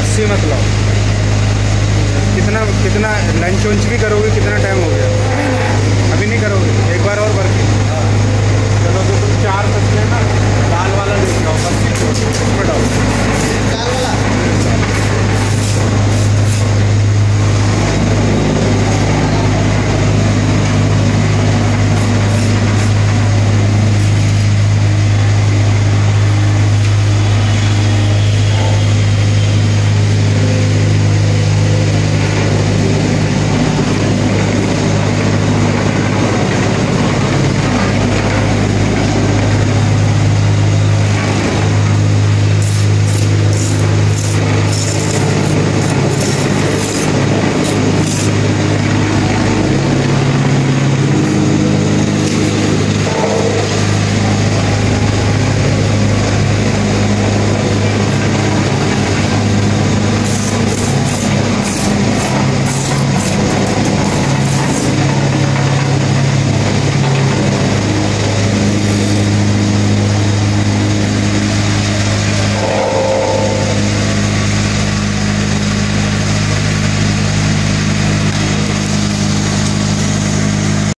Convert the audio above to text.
बस्सी मत लाओ। कितना कितना लंच वंच भी करोगे, कितना टाइम हो गया? अभी नहीं करोगे?